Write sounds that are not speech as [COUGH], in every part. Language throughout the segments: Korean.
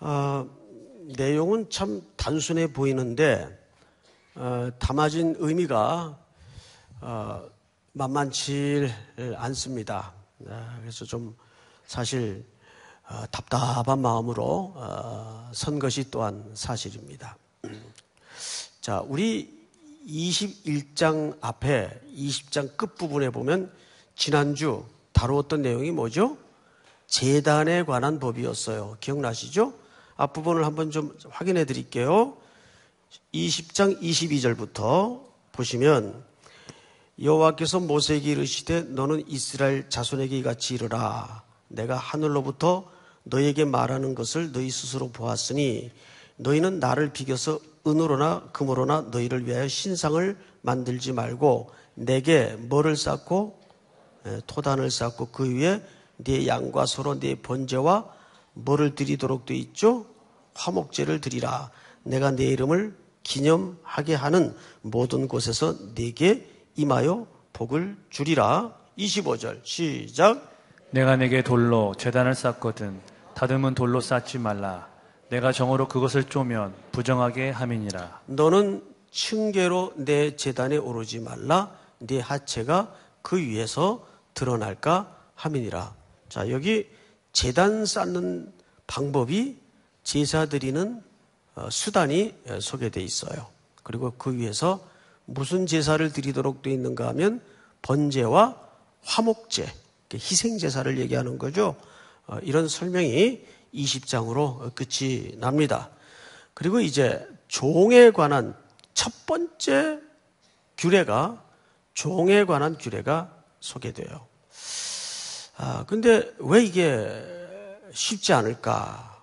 어, 내용은 참 단순해 보이는데 어, 담아진 의미가 어, 만만치 않습니다. 아, 그래서 좀 사실 어, 답답한 마음으로 어, 선 것이 또한 사실입니다. [CLEARS THROAT] 자, 우리 21장 앞에 20장 끝부분에 보면 지난주 다루었던 내용이 뭐죠? 재단에 관한 법이었어요. 기억나시죠? 앞부분을 한번 좀 확인해 드릴게요. 20장 22절부터 보시면 여호와께서 모세에게 이르시되 너는 이스라엘 자손에게 이같이 이르라 내가 하늘로부터 너에게 말하는 것을 너희 스스로 보았으니 너희는 나를 비겨서 은으로나 금으로나 너희를 위하여 신상을 만들지 말고 내게 뭐를 쌓고 토단을 쌓고 그 위에 네 양과 소로 네 번제와 뭐를 드리도록 돼 있죠? 화목제를 드리라. 내가 내 이름을 기념하게 하는 모든 곳에서 네게 임하여 복을 주리라. 25절 시작. 내가 내게 돌로 재단을 쌓거든 다듬은 돌로 쌓지 말라. 내가 정으로 그것을 쪼면 부정하게 함이니라. 너는 층계로 내 재단에 오르지 말라. 네 하체가 그 위에서 드러날까 함이니라. 자, 여기 재단 쌓는 방법이 제사 드리는 어, 수단이 어, 소개되어 있어요. 그리고 그 위에서 무슨 제사를 드리도록 되어 있는가 하면 번제와 화목제, 희생 제사를 얘기하는 거죠. 어, 이런 설명이 20장으로 끝이 납니다. 그리고 이제 종에 관한 첫 번째 규례가 종에 관한 규례가 소개돼요. 아, 근데 왜 이게 쉽지 않을까?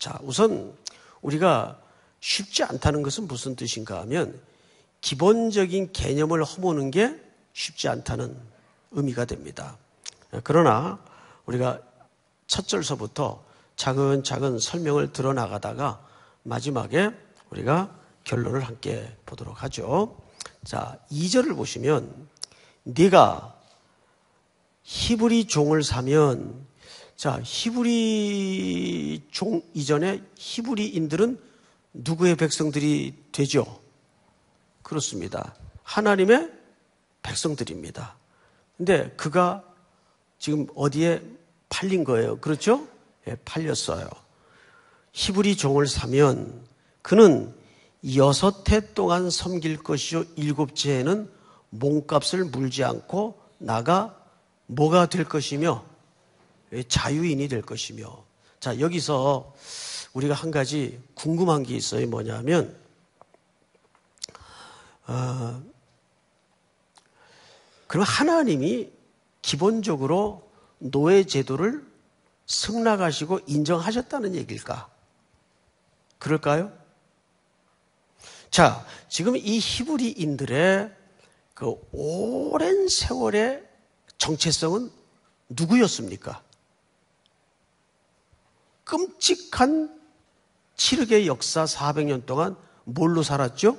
자, 우선 우리가 쉽지 않다는 것은 무슨 뜻인가 하면 기본적인 개념을 허무는 게 쉽지 않다는 의미가 됩니다. 그러나 우리가 첫 절서부터 차근차근 설명을 들어나가다가 마지막에 우리가 결론을 함께 보도록 하죠. 자, 2절을 보시면 네가 히브리 종을 사면 자, 히브리 종 이전에 히브리인들은 누구의 백성들이 되죠? 그렇습니다. 하나님의 백성들입니다. 근데 그가 지금 어디에 팔린 거예요. 그렇죠? 예, 팔렸어요. 히브리 종을 사면 그는 여섯 해 동안 섬길 것이요. 일곱째 에는 몸값을 물지 않고 나가 뭐가 될 것이며 예, 자유인이 될 것이며 자 여기서 우리가 한 가지 궁금한 게 있어요. 뭐냐면 어, 그럼 하나님이 기본적으로 노예 제도를 승낙하시고 인정하셨다는 얘기일까? 그럴까요? 자, 지금 이 히브리인들의 그 오랜 세월의 정체성은 누구였습니까? 끔찍한 칠흑의 역사 400년 동안 뭘로 살았죠?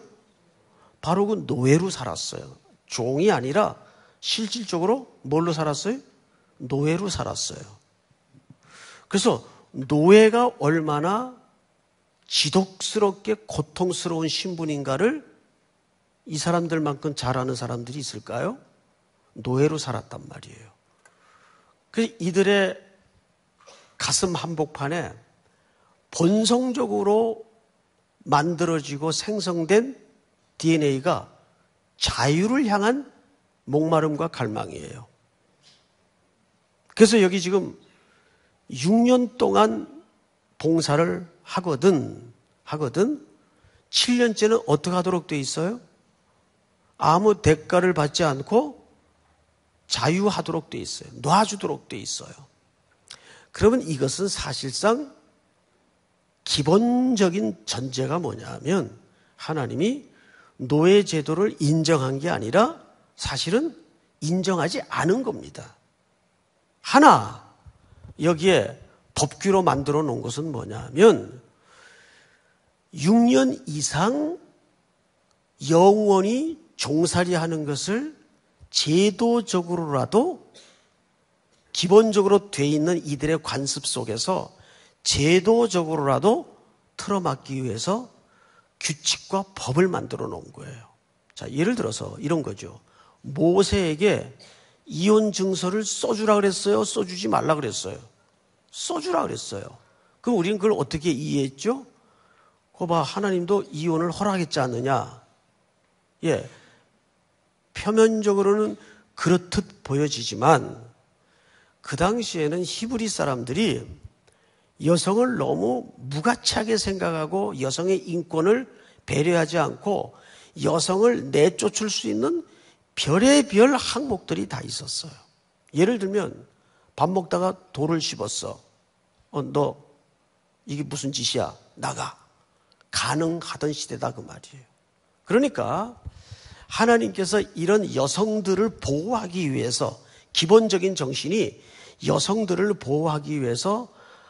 바로 그 노예로 살았어요. 종이 아니라 실질적으로 뭘로 살았어요? 노예로 살았어요. 그래서 노예가 얼마나 지독스럽게 고통스러운 신분인가를 이 사람들만큼 잘 아는 사람들이 있을까요? 노예로 살았단 말이에요. 그래서 이들의 가슴 한복판에 본성적으로 만들어지고 생성된 DNA가 자유를 향한 목마름과 갈망이에요. 그래서 여기 지금 6년 동안 봉사를 하거든, 하거든, 7년째는 어떻게 하도록 돼 있어요? 아무 대가를 받지 않고 자유하도록 돼 있어요. 놔주도록 돼 있어요. 그러면 이것은 사실상 기본적인 전제가 뭐냐면 하나님이 노예 제도를 인정한 게 아니라 사실은 인정하지 않은 겁니다. 하나, 여기에 법규로 만들어 놓은 것은 뭐냐면 6년 이상 영원히 종살이 하는 것을 제도적으로라도 기본적으로 돼 있는 이들의 관습 속에서 제도적으로라도 틀어막기 위해서 규칙과 법을 만들어 놓은 거예요. 자, 예를 들어서 이런 거죠. 모세에게 이혼 증서를 써주라 그랬어요? 써주지 말라 그랬어요? 써주라 그랬어요. 그럼 우리는 그걸 어떻게 이해했죠? 거봐, 하나님도 이혼을 허락했지 않느냐? 예. 표면적으로는 그렇듯 보여지지만 그 당시에는 히브리 사람들이 여성을 너무 무가치하게 생각하고 여성의 인권을 배려하지 않고 여성을 내쫓을 수 있는 별의별 항목들이 다 있었어요. 예를 들면 밥 먹다가 돌을 씹었어. 어, 너 이게 무슨 짓이야? 나가. 가능하던 시대다 그 말이에요. 그러니까 하나님께서 이런 여성들을 보호하기 위해서 기본적인 정신이 여성들을 보호하기 위해서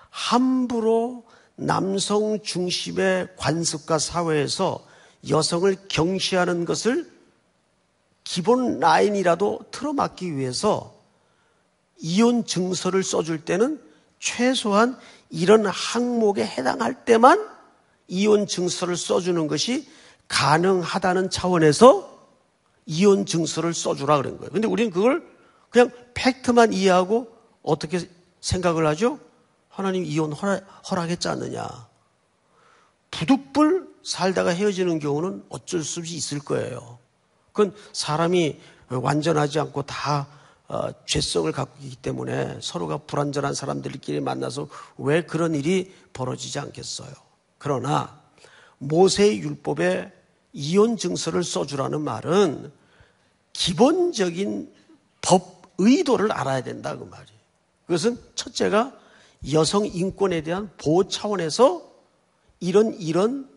함부로 남성 중심의 관습과 사회에서 여성을 경시하는 것을 기본 라인이라도 틀어막기 위해서 이혼 증서를 써줄 때는 최소한 이런 항목에 해당할 때만 이혼 증서를 써주는 것이 가능하다는 차원에서 이혼 증서를 써주라 그런 거예요. 근데 우리는 그걸 그냥 팩트만 이해하고 어떻게 생각을 하죠? 하나님 이혼 허락, 허락 했지 않느냐. 부득불 살다가 헤어지는 경우는 어쩔 수 없이 있을 거예요. 그건 사람이 완전하지 않고 다 어, 죄성을 갖고 있기 때문에 서로가 불완전한 사람들끼리 만나서 왜 그런 일이 벌어지지 않겠어요. 그러나 모세의 율법에 이혼 증서를 써주라는 말은 기본적인 법 의도를 알아야 된다 그 말이에요. 그것은 첫째가 여성 인권에 대한 보호 차원에서 이런 이런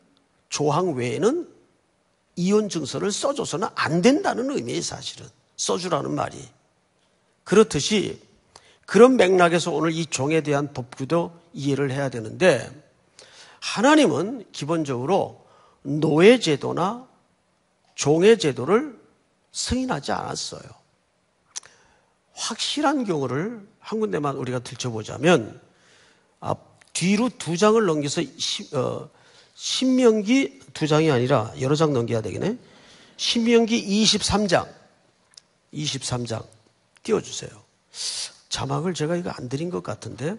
조항 외에는 이혼 증서를 써줘서는 안 된다는 의미의 사실은 써주라는 말이 그렇듯이 그런 맥락에서 오늘 이 종에 대한 법규도 이해를 해야 되는데 하나님은 기본적으로 노예 제도나 종의 제도를 승인하지 않았어요. 확실한 경우를 한 군데만 우리가 들춰보자면 앞, 뒤로 두 장을 넘겨서 시, 어, 신명기 두 장이 아니라 여러 장 넘겨야 되겠네. 신명기 23장. 23장. 띄워주세요. 자막을 제가 이거 안 드린 것 같은데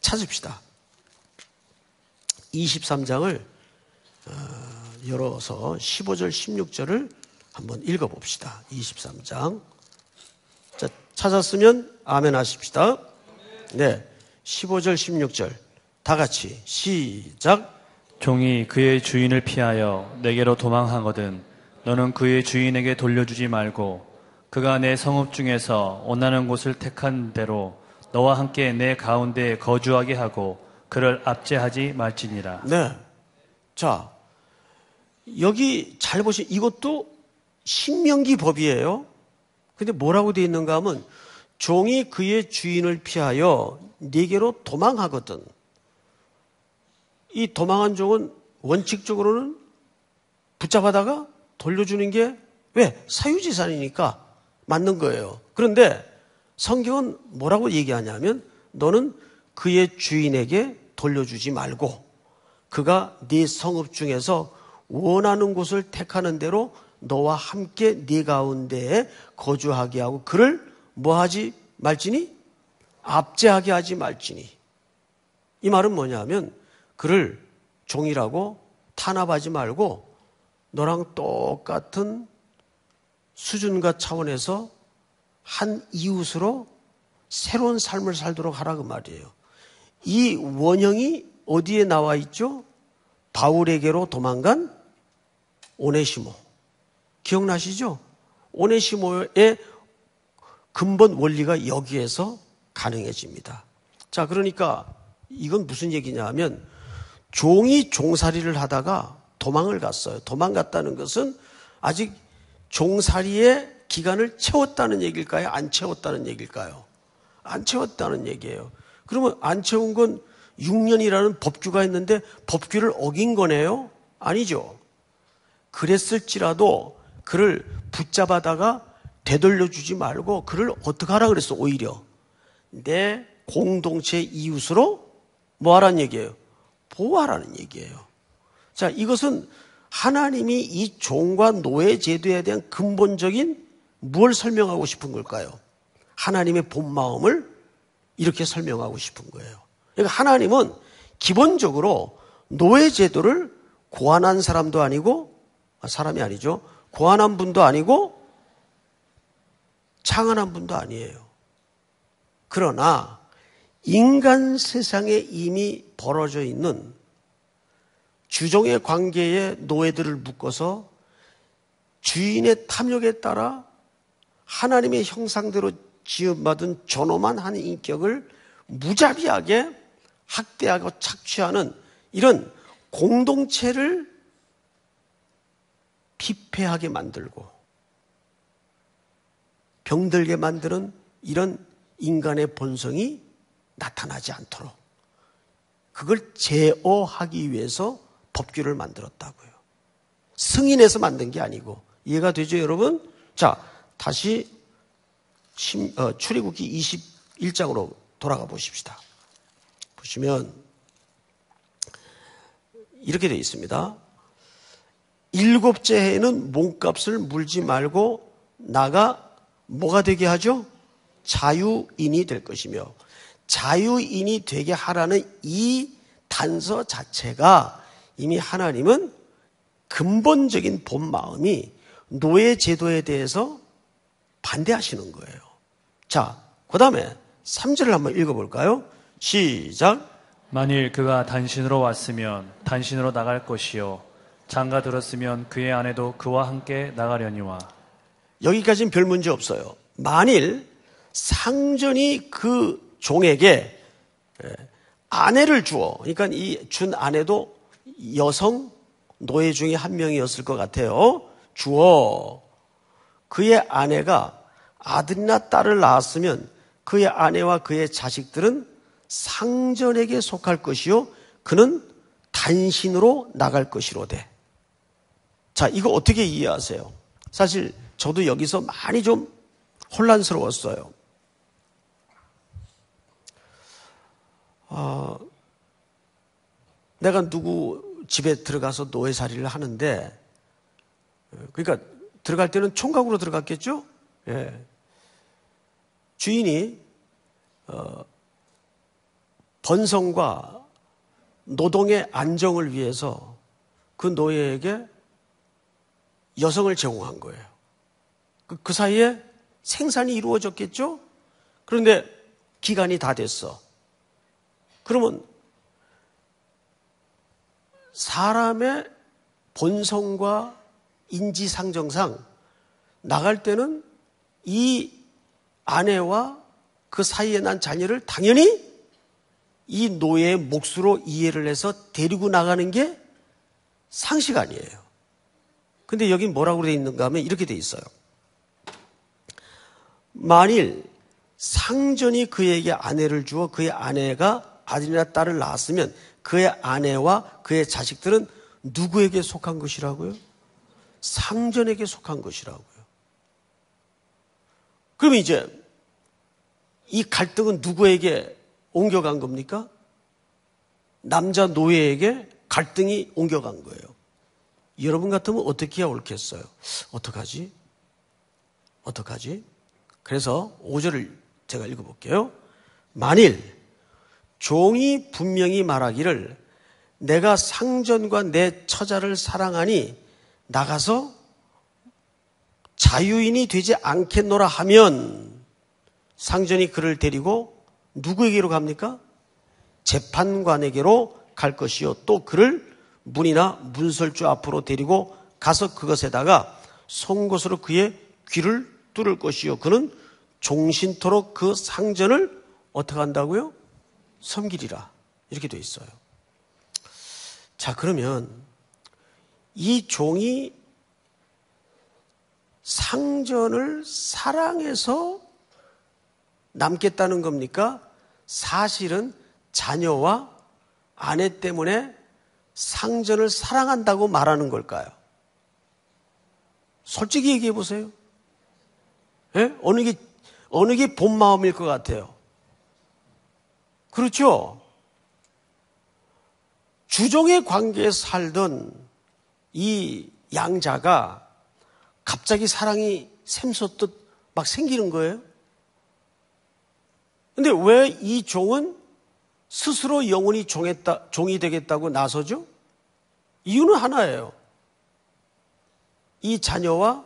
찾읍시다. 23장을 어, 열어서 15절, 16절을 한번 읽어봅시다. 23장. 자, 찾았으면 아멘 하십시다. 네. 15절, 16절. 다 같이 시작. 종이 그의 주인을 피하여 내게로 도망하거든 너는 그의 주인에게 돌려주지 말고 그가 내 성읍 중에서 원하는 곳을 택한 대로 너와 함께 내 가운데 거주하게 하고 그를 압제하지 말지니라. 네. 자, 여기 잘 보시, 이것도 신명기 법이에요. 근데 뭐라고 되어 있는가 하면 종이 그의 주인을 피하여 네게로 도망하거든. 이 도망한 종은 원칙적으로는 붙잡아다가 돌려주는 게 왜? 사유재산이니까 맞는 거예요. 그런데 성경은 뭐라고 얘기하냐면 너는 그의 주인에게 돌려주지 말고 그가 네 성읍 중에서 원하는 곳을 택하는 대로 너와 함께 네 가운데에 거주하게 하고 그를 뭐하지 말지니 압제하게 하지 말지니 이 말은 뭐냐면 그를 종이라고 탄압하지 말고 너랑 똑같은 수준과 차원에서 한 이웃으로 새로운 삶을 살도록 하라 그 말이에요. 이 원형이 어디에 나와 있죠? 바울에게로 도망간 오네시모. 기억나시죠? 오네시모의 근본 원리가 여기에서 가능해집니다. 자, 그러니까 이건 무슨 얘기냐 하면 종이 종살이를 하다가 도망을 갔어요. 도망갔다는 것은 아직 종살이의 기간을 채웠다는 얘기일까요? 안 채웠다는 얘기일까요? 안 채웠다는 얘기예요. 그러면 안 채운 건 6년이라는 법규가 있는데 법규를 어긴 거네요? 아니죠. 그랬을지라도 그를 붙잡아다가 되돌려주지 말고 그를 어떻게 하라 그랬어, 오히려. 내 공동체 이웃으로 뭐 하라는 얘기예요? 보호하라는 얘기예요. 자, 이것은 하나님이 이 종과 노예 제도에 대한 근본적인 무엇을 설명하고 싶은 걸까요? 하나님의 본 마음을 이렇게 설명하고 싶은 거예요. 그러니까 하나님은 기본적으로 노예 제도를 고안한 사람도 아니고 아, 사람이 아니죠. 고안한 분도 아니고 창안한 분도 아니에요. 그러나 인간 세상에 이미 벌어져 있는 주종의 관계에 노예들을 묶어서 주인의 탐욕에 따라 하나님의 형상대로 지음받은 존엄한 한 인격을 무자비하게 학대하고 착취하는 이런 공동체를 피폐하게 만들고 병들게 만드는 이런 인간의 본성이 나타나지 않도록 그걸 제어하기 위해서 법규를 만들었다고요. 승인해서 만든 게 아니고 이해가 되죠, 여러분? 자, 다시 어, 출애굽기 21장으로 돌아가 보십시다. 보시면 이렇게 되어 있습니다. 일곱째 해에는 몸값을 물지 말고 나가 뭐가 되게 하죠? 자유인이 될 것이며 자유인이 되게 하라는 이 단서 자체가 이미 하나님은 근본적인 본 마음이 노예 제도에 대해서 반대하시는 거예요. 자, 그 다음에 3절을 한번 읽어볼까요? 시작. 만일 그가 단신으로 왔으면 단신으로 나갈 것이요. 장가 들었으면 그의 아내도 그와 함께 나가려니와. 여기까지는 별 문제 없어요. 만일 상전이 그 종에게 아내를 주어, 그러니까 이 준 아내도 여성 노예 중에 한 명이었을 것 같아요. 주어 그의 아내가 아들이나 딸을 낳았으면 그의 아내와 그의 자식들은 상전에게 속할 것이요. 그는 단신으로 나갈 것이로되. 자, 이거 어떻게 이해하세요? 사실 저도 여기서 많이 좀 혼란스러웠어요. 어, 내가 누구 집에 들어가서 노예살이를 하는데, 그러니까 들어갈 때는 총각으로 들어갔겠죠? 예. 주인이 어, 번성과 노동의 안정을 위해서 그 노예에게 여성을 제공한 거예요. 그, 그 사이에 생산이 이루어졌겠죠? 그런데 기간이 다 됐어. 그러면 사람의 본성과 인지상정상 나갈 때는 이 아내와 그 사이에 난 자녀를 당연히 이 노예의 몫으로 이해를 해서 데리고 나가는 게 상식 아니에요. 근데 여기 뭐라고 되어 있는가 하면 이렇게 되어 있어요. 만일 상전이 그에게 아내를 주어 그의 아내가 아들이나 딸을 낳았으면 그의 아내와 그의 자식들은 누구에게 속한 것이라고요? 상전에게 속한 것이라고요. 그럼 이제 이 갈등은 누구에게 옮겨간 겁니까? 남자 노예에게 갈등이 옮겨간 거예요. 여러분 같으면 어떻게 해야 옳겠어요? 어떡하지? 어떡하지? 그래서 5절을 제가 읽어볼게요. 만일 종이 분명히 말하기를 내가 상전과 내 처자를 사랑하니 나가서 자유인이 되지 않겠노라 하면 상전이 그를 데리고 누구에게로 갑니까? 재판관에게로 갈 것이요. 또 그를 문이나 문설주 앞으로 데리고 가서 그것에다가 송곳으로 그의 귀를 뚫을 것이요. 그는 종신토록 그 상전을 어떻게 한다고요? 섬기리라. 이렇게 돼 있어요. 자, 그러면 이 종이 상전을 사랑해서 남겠다는 겁니까? 사실은 자녀와 아내 때문에 상전을 사랑한다고 말하는 걸까요? 솔직히 얘기해 보세요. 예? 어느 게, 어느 게 본 마음일 것 같아요? 그렇죠? 주종의 관계에 살던 이 양자가 갑자기 사랑이 샘솟듯 막 생기는 거예요. 근데 왜 이 종은 스스로 영원히 종했다, 종이 되겠다고 나서죠? 이유는 하나예요. 이 자녀와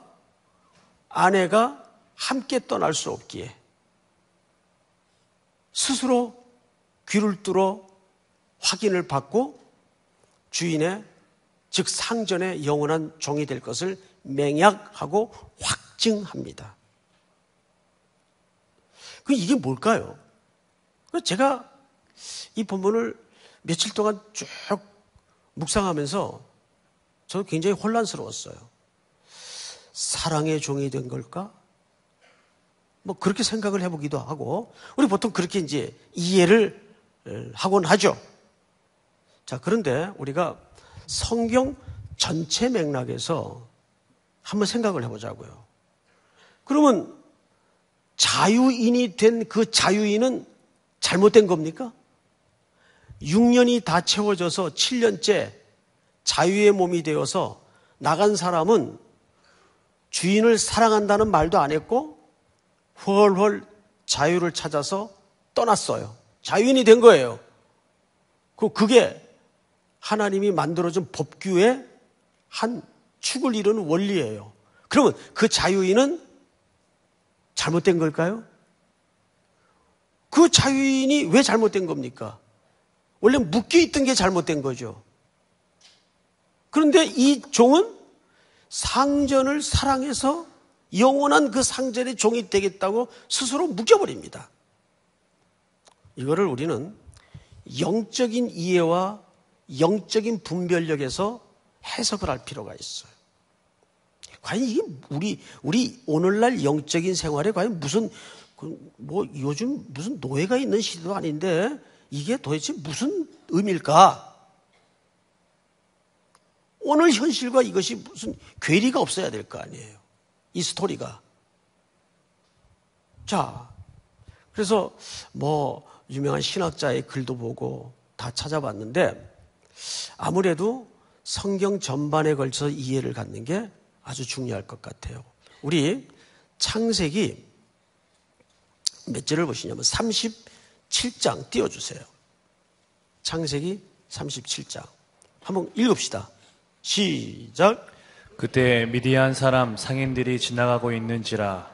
아내가 함께 떠날 수 없기에 스스로 귀를 뚫어 확인을 받고 주인의 즉 상전의 영원한 종이 될 것을 맹약하고 확증합니다. 그 이게 뭘까요? 제가 이 본문을 며칠 동안 쭉 묵상하면서 저는 굉장히 혼란스러웠어요. 사랑의 종이 된 걸까? 뭐 그렇게 생각을 해보기도 하고 우리 보통 그렇게 이제 이해를 하곤 하죠. 자, 그런데 우리가 성경 전체 맥락에서 한번 생각을 해보자고요. 그러면 자유인이 된 그 자유인은 잘못된 겁니까? 6년이 다 채워져서 7년째 자유의 몸이 되어서 나간 사람은 주인을 사랑한다는 말도 안 했고 훨훨 자유를 찾아서 떠났어요. 자유인이 된 거예요. 그 그게 하나님이 만들어준 법규의 한 축을 이루는 원리예요. 그러면 그 자유인은 잘못된 걸까요? 그 자유인이 왜 잘못된 겁니까? 원래 묶여 있던 게 잘못된 거죠. 그런데 이 종은 상전을 사랑해서 영원한 그 상전의 종이 되겠다고 스스로 묶여버립니다. 이거를 우리는 영적인 이해와 영적인 분별력에서 해석을 할 필요가 있어요. 과연 이게 우리, 우리 오늘날 영적인 생활에 과연 무슨, 그뭐 요즘 무슨 노예가 있는 시대도 아닌데 이게 도대체 무슨 의미일까? 오늘 현실과 이것이 무슨 괴리가 없어야 될 거 아니에요. 이 스토리가. 자, 그래서 뭐 유명한 신학자의 글도 보고 다 찾아봤는데 아무래도 성경 전반에 걸쳐 이해를 갖는 게 아주 중요할 것 같아요. 우리 창세기 몇 절을 보시냐면 37장 띄워주세요. 창세기 37장. 한번 읽읍시다. 시작. 그때 미디안 사람 상인들이 지나가고 있는지라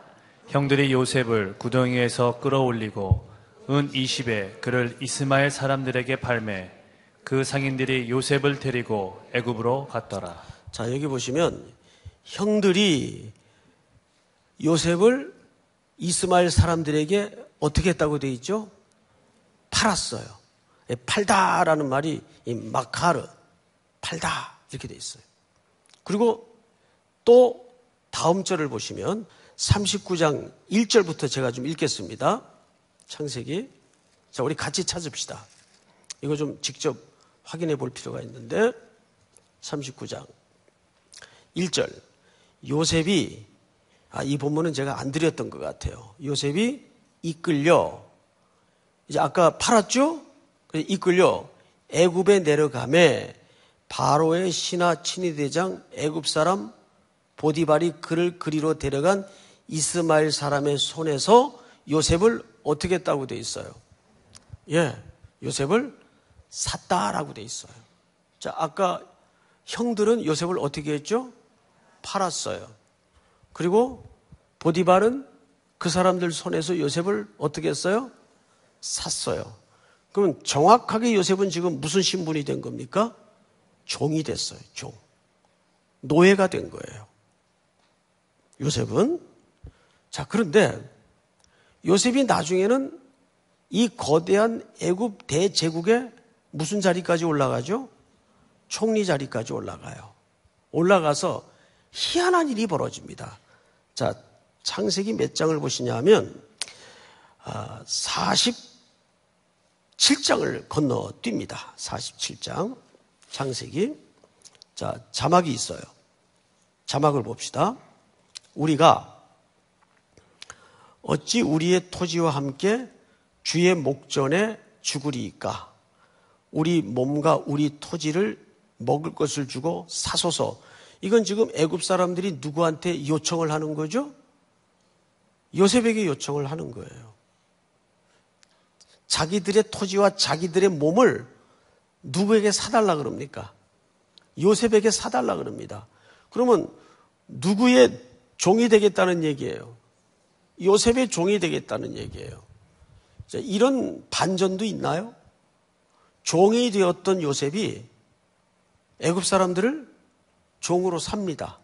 형들이 요셉을 구덩이에서 끌어올리고 은 20에 그를 이스마엘 사람들에게 팔매 그 상인들이 요셉을 데리고 애굽으로 갔더라. 자, 여기 보시면 형들이 요셉을 이스마엘 사람들에게 어떻게 했다고 되어 있죠? 팔았어요. 예, 팔다라는 말이 마카르, 팔다 이렇게 되어 있어요. 그리고 또 다음 절을 보시면 39장 1절부터 제가 좀 읽겠습니다. 창세기. 자, 우리 같이 찾읍시다. 이거 좀 직접 확인해 볼 필요가 있는데 39장 1절 요셉이 아, 이 본문은 제가 안 드렸던 것 같아요. 요셉이 이끌려 이제 아까 팔았죠? 이끌려 애굽에 내려가매 바로의 신하 친위대장 애굽 사람 보디발이 그를 그리로 데려간 이스마엘 사람의 손에서 요셉을 어떻게 했다고 돼 있어요? 예, 요셉을 샀다라고 돼 있어요. 자, 아까 형들은 요셉을 어떻게 했죠? 팔았어요. 그리고 보디발은 그 사람들 손에서 요셉을 어떻게 했어요? 샀어요. 그러면 정확하게 요셉은 지금 무슨 신분이 된 겁니까? 종이 됐어요. 종. 노예가 된 거예요. 요셉은 자 그런데 요셉이 나중에는 이 거대한 애굽 대제국의 무슨 자리까지 올라가죠? 총리 자리까지 올라가요. 올라가서 희한한 일이 벌어집니다. 자, 창세기 몇 장을 보시냐면 47장을 아, 건너뜁니다. 47장 창세기. 자, 자막이 있어요. 자막을 봅시다. 우리가 어찌 우리의 토지와 함께 주의 목전에 죽으리이까? 우리 몸과 우리 토지를 먹을 것을 주고 사소서. 이건 지금 애굽 사람들이 누구한테 요청을 하는 거죠? 요셉에게 요청을 하는 거예요. 자기들의 토지와 자기들의 몸을 누구에게 사달라 그럽니까? 요셉에게 사달라 그럽니다. 그러면 누구의 종이 되겠다는 얘기예요? 요셉의 종이 되겠다는 얘기예요. 이런 반전도 있나요? 종이 되었던 요셉이 애굽 사람들을 종으로 삽니다.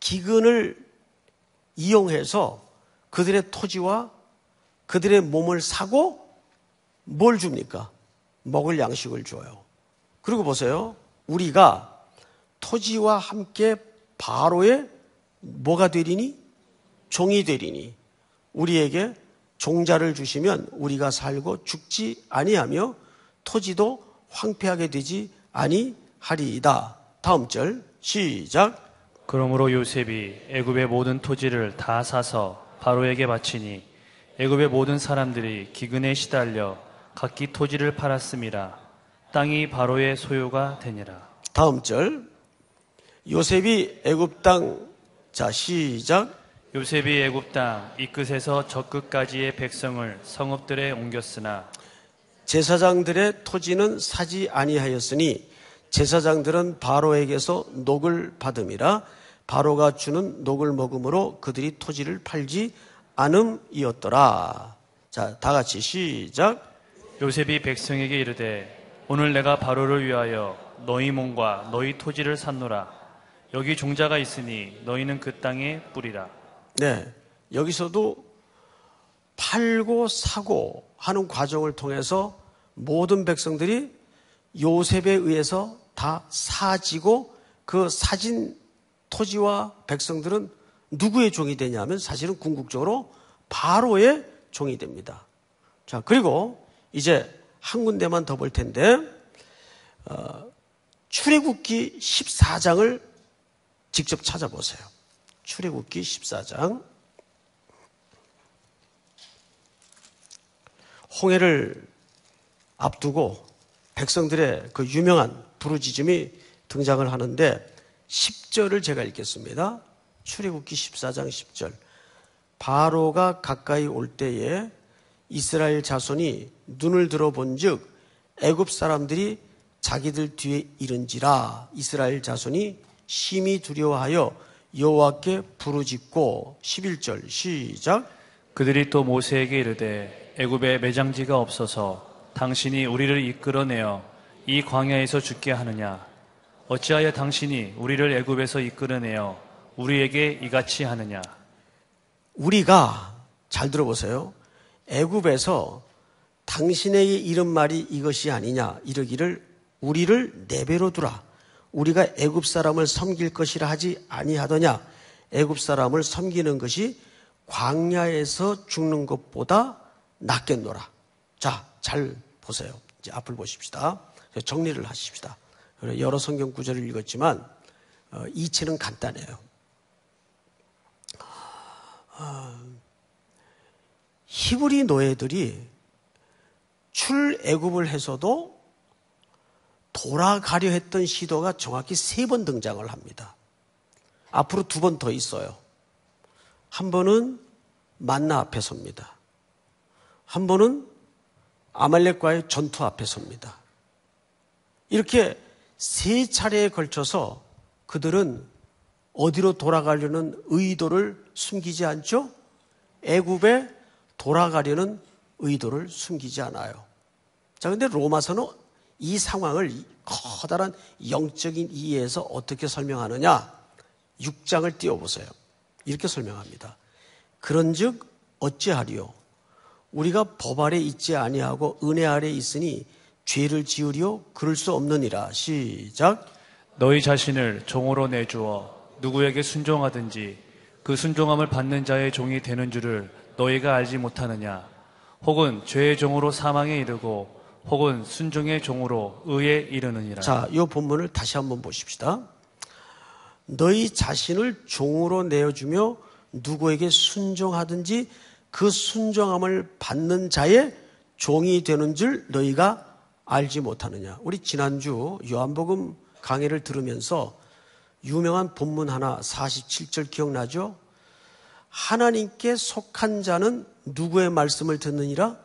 기근을 이용해서 그들의 토지와 그들의 몸을 사고 뭘 줍니까? 먹을 양식을 줘요. 그리고 보세요. 우리가 토지와 함께 바로의 뭐가 되리니? 종이 되리니. 우리에게 종자를 주시면 우리가 살고 죽지 아니하며 토지도 황폐하게 되지 아니하리이다. 다음 절 시작. 그러므로 요셉이 애굽의 모든 토지를 다 사서 바로에게 바치니 애굽의 모든 사람들이 기근에 시달려 각기 토지를 팔았습니다. 땅이 바로의 소유가 되니라. 다음 절 요셉이 애굽 땅 자 시작 요셉이 애굽 땅 이 끝에서 저 끝까지의 백성을 성읍들에 옮겼으나 제사장들의 토지는 사지 아니하였으니 제사장들은 바로에게서 녹을 받음이라 바로가 주는 녹을 먹음으로 그들이 토지를 팔지 않음이었더라. 자, 다 같이 시작. 요셉이 백성에게 이르되 오늘 내가 바로를 위하여 너희 몸과 너희 토지를 샀노라. 여기 종자가 있으니 너희는 그 땅에 뿌리라. 네. 여기서도 팔고 사고 하는 과정을 통해서 모든 백성들이 요셉에 의해서 다 사지고 그 사진 토지와 백성들은 누구의 종이 되냐면 사실은 궁극적으로 바로의 종이 됩니다. 자, 그리고 이제 한 군데만 더 볼 텐데, 어, 출애굽기 14장을 직접 찾아보세요. 출애굽기 14장. 홍해를 앞두고 백성들의 그 유명한 부르짖음이 등장을 하는데 10절을 제가 읽겠습니다. 출애굽기 14장 10절. 바로가 가까이 올 때에 이스라엘 자손이 눈을 들어본즉 애굽 사람들이 자기들 뒤에 이른지라 이스라엘 자손이 심히 두려워하여 여호와께 부르짖고 11절 시작. 그들이 또 모세에게 이르되 애굽에 매장지가 없어서 당신이 우리를 이끌어내어 이 광야에서 죽게 하느냐? 어찌하여 당신이 우리를 애굽에서 이끌어내어 우리에게 이같이 하느냐? 우리가 잘 들어보세요 애굽에서 당신에게 이런 말이 이것이 아니냐 이르기를 우리를 내배로 두라 우리가 애굽 사람을 섬길 것이라 하지 아니하더냐? 애굽 사람을 섬기는 것이 광야에서 죽는 것보다 낫겠노라. 자, 잘 보세요. 이제 앞을 보십시다. 정리를 하십시다. 여러 성경 구절을 읽었지만 어, 이치는 간단해요. 어, 히브리 노예들이 출애굽을 해서도 돌아가려 했던 시도가 정확히 세 번 등장을 합니다. 앞으로 두 번 더 있어요. 한 번은 만나 앞에 섭니다. 한 번은 아말렉과의 전투 앞에 섭니다. 이렇게 세 차례에 걸쳐서 그들은 어디로 돌아가려는 의도를 숨기지 않죠? 애굽에 돌아가려는 의도를 숨기지 않아요. 자, 근데 로마서는 이 상황을 커다란 영적인 이해에서 어떻게 설명하느냐? 6장을 띄워보세요. 이렇게 설명합니다. 그런 즉 어찌하리요? 우리가 법 아래 있지 아니하고 은혜 아래 있으니 죄를 지으리요 그럴 수 없느니라. 시작. 너희 자신을 종으로 내주어 누구에게 순종하든지 그 순종함을 받는 자의 종이 되는 줄을 너희가 알지 못하느냐? 혹은 죄의 종으로 사망에 이르고 혹은 순종의 종으로 의에 이르느니라. 자, 이 본문을 다시 한번 보십시다. 너희 자신을 종으로 내어주며 누구에게 순종하든지 그 순종함을 받는 자의 종이 되는 줄 너희가 알지 못하느냐. 우리 지난주 요한복음 강의를 들으면서 유명한 본문 하나 47절 기억나죠? 하나님께 속한 자는 누구의 말씀을 듣느니라?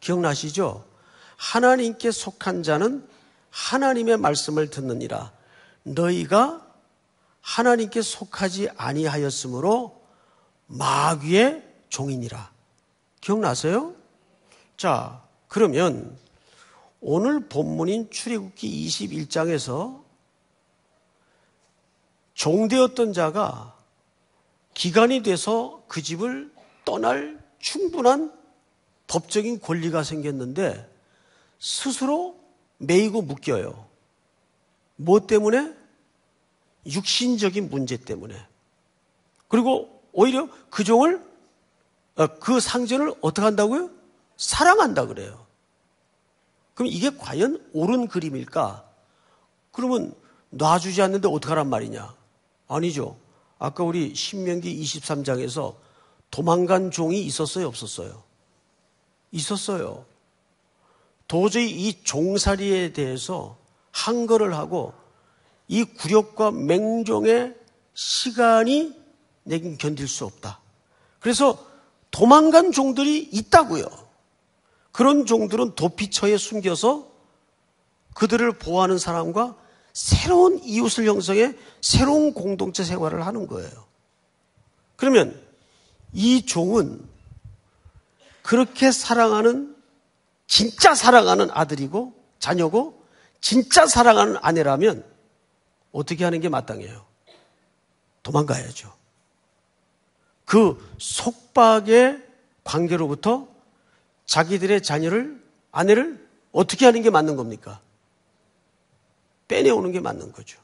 기억나시죠? 하나님께 속한 자는 하나님의 말씀을 듣느니라. 너희가 하나님께 속하지 아니하였으므로 마귀의 종이니라. 기억나세요? 자, 그러면 오늘 본문인 출애굽기 21장에서 종되었던 자가 기간이 돼서 그 집을 떠날 충분한 법적인 권리가 생겼는데 스스로 매이고 묶여요. 뭐 때문에? 육신적인 문제 때문에. 그리고 오히려 그 종을, 어, 그 상전을 어떻게 한다고요? 사랑한다 그래요. 그럼 이게 과연 옳은 그림일까? 그러면 놔주지 않는데 어떡하란 말이냐? 아니죠. 아까 우리 신명기 23장에서 도망간 종이 있었어요, 없었어요? 있었어요. 도저히 이 종살이에 대해서 한거를 하고 이 굴욕과 맹종의 시간이 내겐 견딜 수 없다. 그래서 도망간 종들이 있다고요. 그런 종들은 도피처에 숨겨서 그들을 보호하는 사람과 새로운 이웃을 형성해 새로운 공동체 생활을 하는 거예요. 그러면 이 종은 그렇게 사랑하는 진짜 사랑하는 아들이고 자녀고 진짜 사랑하는 아내라면 어떻게 하는 게 마땅해요? 도망가야죠. 그 속박의 관계로부터 자기들의 자녀를, 아내를 어떻게 하는 게 맞는 겁니까? 빼내오는 게 맞는 거죠.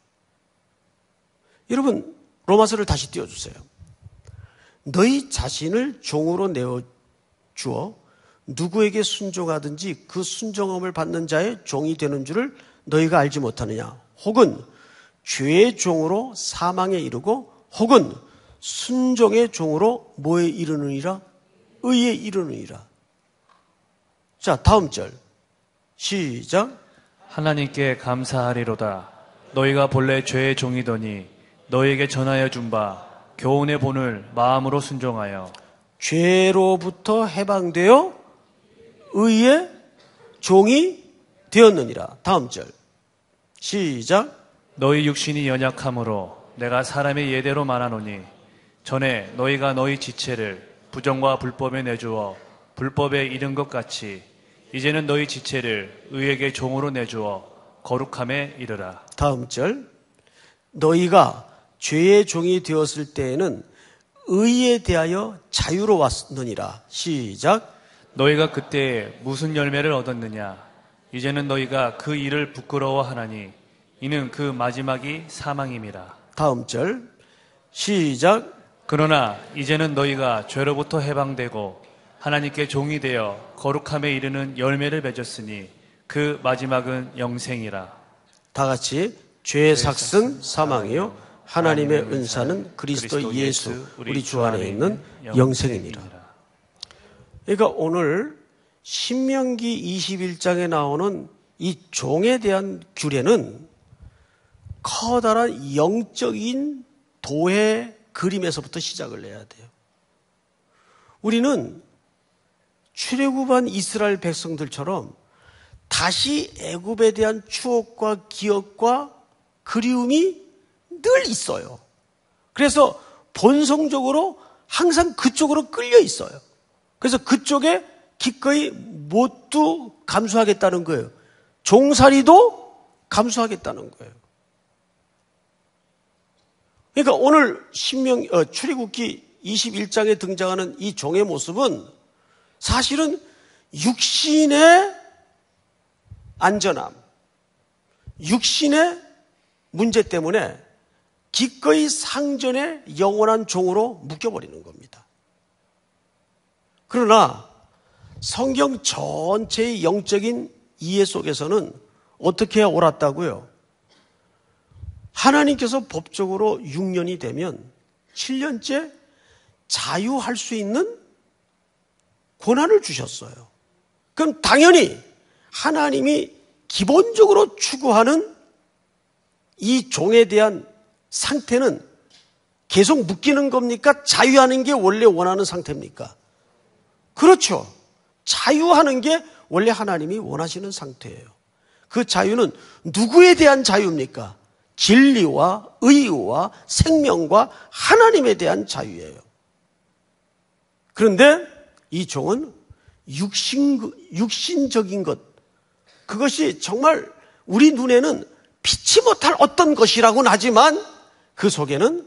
여러분, 로마서를 다시 띄워주세요. 너희 자신을 종으로 내어 주어 누구에게 순종하든지 그 순종함을 받는 자의 종이 되는 줄을 너희가 알지 못하느냐? 혹은 죄의 종으로 사망에 이르고 혹은 순종의 종으로 뭐에 이르느니라? 의에 이르느니라. 자, 다음 절. 시작. 하나님께 감사하리로다. 너희가 본래 죄의 종이더니 너희에게 전하여 준 바 교훈의 본을 마음으로 순종하여 죄로부터 해방되어 의의 종이 되었느니라. 다음 절. 시작. 너희 육신이 연약함으로 내가 사람의 예대로 말하노니 전에 너희가 너희 지체를 부정과 불법에 내주어 불법에 이른 것 같이 이제는 너희 지체를 의에게 종으로 내주어 거룩함에 이르라. 다음 절. 너희가 죄의 종이 되었을 때에는 의에 대하여 자유로웠느니라. 시작. 너희가 그때 무슨 열매를 얻었느냐? 이제는 너희가 그 일을 부끄러워하나니 이는 그 마지막이 사망임이라. 다음 절. 시작. 그러나 이제는 너희가 죄로부터 해방되고 하나님께 종이 되어 거룩함에 이르는 열매를 맺었으니 그 마지막은 영생이라. 다 같이 죄의 삭은 사망이요 하나님의 은사는 그리스도 예수 우리 주 안에 있는 영생이니라. 그러니까 오늘 신명기 21장에 나오는 이 종에 대한 규례는 커다란 영적인 도의 그림에서부터 시작을 해야 돼요. 우리는 출애굽한 이스라엘 백성들처럼 다시 애굽에 대한 추억과 기억과 그리움이 늘 있어요. 그래서 본성적으로 항상 그쪽으로 끌려 있어요. 그래서 그쪽에 기꺼이 못도 감수하겠다는 거예요. 종살이도 감수하겠다는 거예요. 그러니까 오늘 신명 어, 출애굽기 21장에 등장하는 이 종의 모습은 사실은 육신의 안전함, 육신의 문제 때문에 기꺼이 상전의 영원한 종으로 묶여버리는 겁니다. 그러나 성경 전체의 영적인 이해 속에서는 어떻게 옳았다고요? 하나님께서 법적으로 6년이 되면 7년째 자유할 수 있는 권한을 주셨어요. 그럼 당연히 하나님이 기본적으로 추구하는 이 종에 대한 상태는 계속 묶이는 겁니까? 자유하는 게 원래 원하는 상태입니까? 그렇죠. 자유하는 게 원래 하나님이 원하시는 상태예요. 그 자유는 누구에 대한 자유입니까? 진리와 의와 생명과 하나님에 대한 자유예요. 그런데 이 종은 육신, 육신적인 것, 그것이 정말 우리 눈에는 피치 못할 어떤 것이라고는 하지만 그 속에는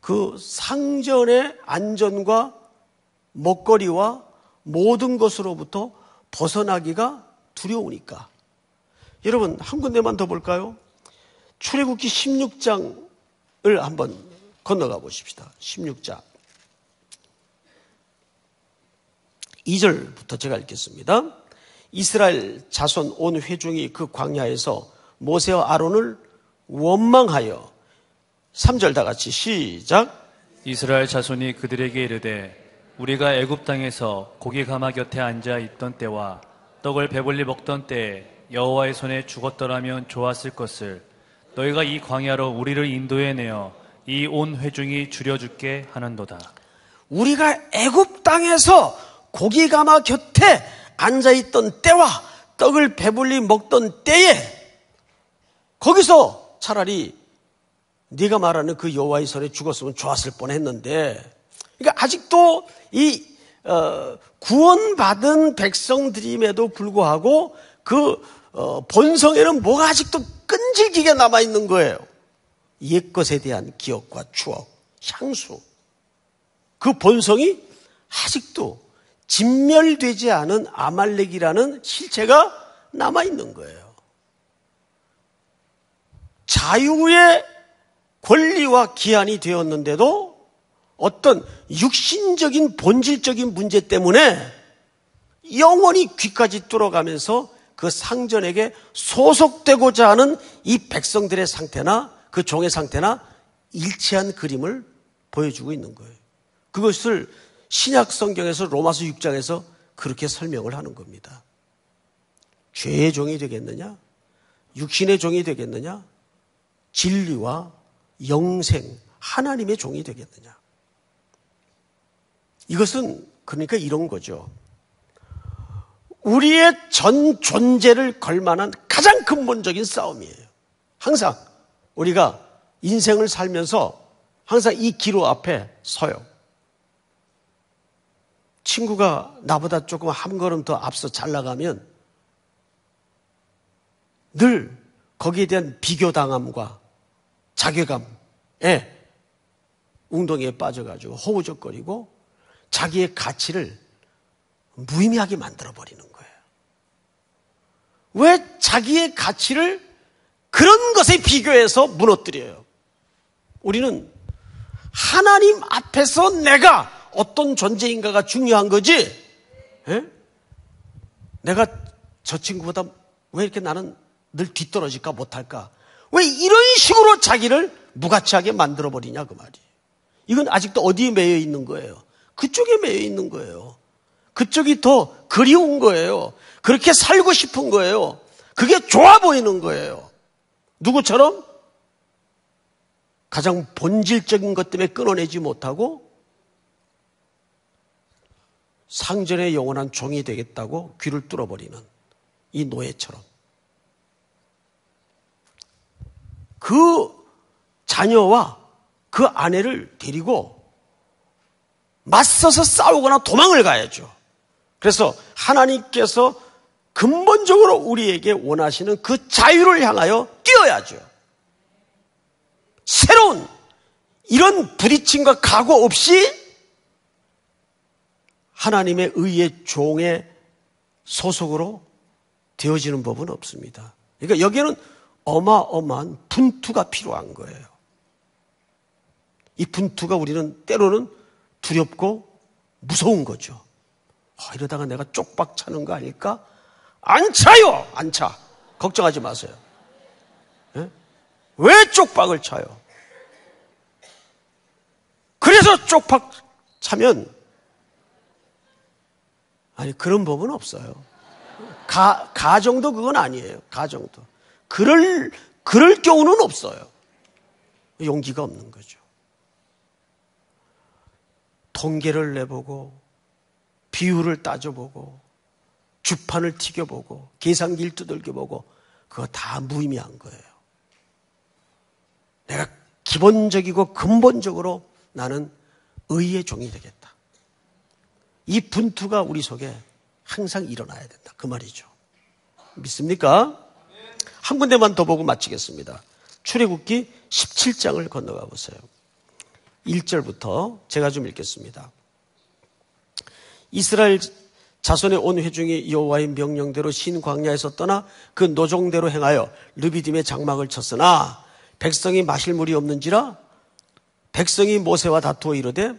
그 상전의 안전과 먹거리와 모든 것으로부터 벗어나기가 두려우니까. 여러분, 한 군데만 더 볼까요? 출애굽기 16장을 한번 건너가 보십시다. 16장. 2절부터 제가 읽겠습니다. 이스라엘 자손 온 회중이 그 광야에서 모세와 아론을 원망하여 3절 다 같이 시작. 이스라엘 자손이 그들에게 이르되 우리가 애굽 땅에서 고기 가마 곁에 앉아 있던 때와 떡을 배불리 먹던 때에 여호와의 손에 죽었더라면 좋았을 것을 너희가 이 광야로 우리를 인도해 내어 이 온 회중이 줄여 줄게 하는도다. 우리가 애굽 땅에서 고기 가마 곁에 앉아 있던 때와 떡을 배불리 먹던 때에 거기서 차라리 네가 말하는 그 여호와의 손에 죽었으면 좋았을 뻔했는데 그러니까 아직도 이 어, 구원받은 백성들임에도 불구하고 그 어, 본성에는 뭐가 아직도 끈질기게 남아 있는 거예요. 옛 것에 대한 기억과 추억, 향수. 그 본성이 아직도 진멸되지 않은 아말렉이라는 실체가 남아 있는 거예요. 자유의 권리와 기한이 되었는데도 어떤 육신적인 본질적인 문제 때문에 영원히 귀까지 뚫어가면서 그 상전에게 소속되고자 하는 이 백성들의 상태나 그 종의 상태나 일치한 그림을 보여주고 있는 거예요. 그것을 신약 성경에서 로마서 6장에서 그렇게 설명을 하는 겁니다. 죄의 종이 되겠느냐? 육신의 종이 되겠느냐? 진리와 영생, 하나님의 종이 되겠느냐? 이것은 그러니까 이런 거죠. 우리의 전 존재를 걸 만한 가장 근본적인 싸움이에요. 항상 우리가 인생을 살면서 항상 이 기로 앞에 서요. 친구가 나보다 조금 한 걸음 더 앞서 잘 나가면 늘 거기에 대한 비교당함과 자괴감에 웅덩이에 빠져가지고 허우적거리고 자기의 가치를 무의미하게 만들어버리는 거예요. 왜 자기의 가치를 그런 것에 비교해서 무너뜨려요? 우리는 하나님 앞에서 내가 어떤 존재인가가 중요한 거지. 에? 예? 내가 저 친구보다 왜 이렇게 나는 늘 뒤떨어질까 못할까? 왜 이런 식으로 자기를 무가치하게 만들어 버리냐 그 말이. 이건 아직도 어디에 매여 있는 거예요? 그쪽에 매여 있는 거예요. 그쪽이 더 그리운 거예요. 그렇게 살고 싶은 거예요. 그게 좋아 보이는 거예요. 누구처럼? 가장 본질적인 것 때문에 끊어내지 못하고 상전의 영원한 종이 되겠다고 귀를 뚫어버리는 이 노예처럼. 그 자녀와 그 아내를 데리고 맞서서 싸우거나 도망을 가야죠. 그래서 하나님께서 근본적으로 우리에게 원하시는 그 자유를 향하여 뛰어야죠. 새로운 이런 부딪힘과 각오 없이 하나님의 의의 종의 소속으로 되어지는 법은 없습니다. 그러니까 여기에는 어마어마한 분투가 필요한 거예요. 이 분투가 우리는 때로는 두렵고 무서운 거죠. 아, 이러다가 내가 쪽박 차는 거 아닐까? 안 차요! 안 차. 걱정하지 마세요. 네? 왜 쪽박을 차요? 그래서 쪽박 차면 아니, 그런 법은 없어요. 가, 가정도 그건 아니에요. 가정도. 그럴, 그럴 경우는 없어요. 용기가 없는 거죠. 통계를 내보고, 비율을 따져보고, 주판을 튀겨보고, 계산기를 두들겨보고, 그거 다 무의미한 거예요. 내가 기본적이고 근본적으로 나는 의의 종이 되겠다. 이 분투가 우리 속에 항상 일어나야 된다. 그 말이죠. 믿습니까? 한 군데만 더 보고 마치겠습니다. 출애굽기 17장을 건너가 보세요. 1절부터 제가 좀 읽겠습니다. 이스라엘 자손의 온 회중이 여호와의 명령대로 신 광야에서 떠나 그 노종대로 행하여 르비딤의 장막을 쳤으나 백성이 마실 물이 없는지라 백성이 모세와 다투어 이르되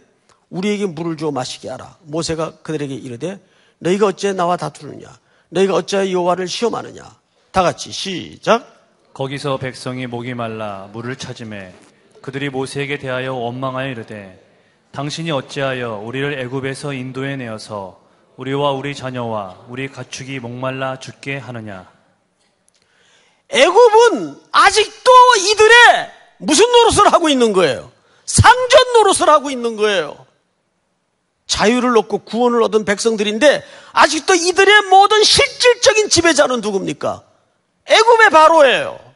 우리에게 물을 주어 마시게 하라. 모세가 그들에게 이르되 너희가 어째 나와 다투느냐? 너희가 어째 여호와를 시험하느냐? 다 같이 시작. 거기서 백성이 목이 말라 물을 찾음에 그들이 모세에게 대하여 원망하여 이르되 당신이 어찌하여 우리를 애굽에서 인도해 내어서 우리와 우리 자녀와 우리 가축이 목말라 죽게 하느냐? 애굽은 아직도 이들의 무슨 노릇을 하고 있는 거예요? 상전 노릇을 하고 있는 거예요. 자유를 얻고 구원을 얻은 백성들인데 아직도 이들의 모든 실질적인 지배자는 누굽니까? 애굽의 바로예요.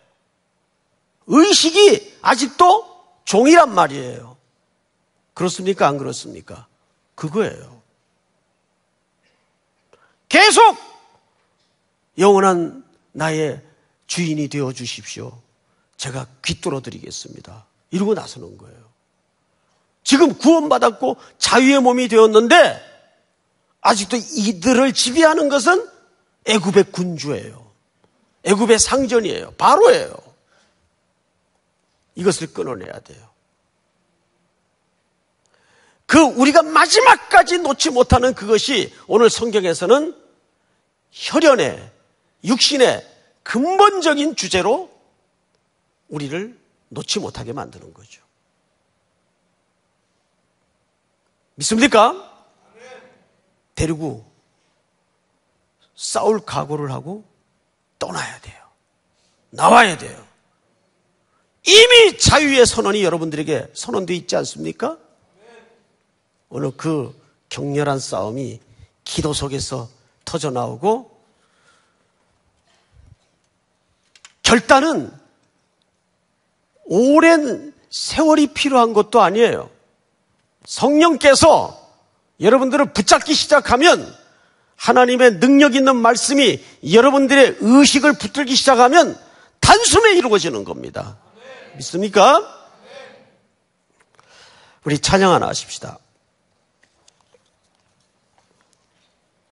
의식이 아직도 종이란 말이에요. 그렇습니까? 안 그렇습니까? 그거예요. 계속 영원한 나의 주인이 되어 주십시오. 제가 귀뚫어 드리겠습니다. 이러고 나서는 거예요. 지금 구원받았고 자유의 몸이 되었는데 아직도 이들을 지배하는 것은 애굽의 군주예요. 애굽의 상전이에요. 바로예요. 이것을 끊어내야 돼요. 그 우리가 마지막까지 놓지 못하는 그것이 오늘 성경에서는 혈연의 육신의 근본적인 주제로 우리를 놓지 못하게 만드는 거죠. 믿습니까? 데리고 싸울 각오를 하고 떠나야 돼요. 나와야 돼요. 이미 자유의 선언이 여러분들에게 선언되어 있지 않습니까? 오늘 그 격렬한 싸움이 기도 속에서 터져 나오고 결단은 오랜 세월이 필요한 것도 아니에요. 성령께서 여러분들을 붙잡기 시작하면 하나님의 능력 있는 말씀이 여러분들의 의식을 붙들기 시작하면 단숨에 이루어지는 겁니다. 믿습니까? 우리 찬양 하나 하십시다.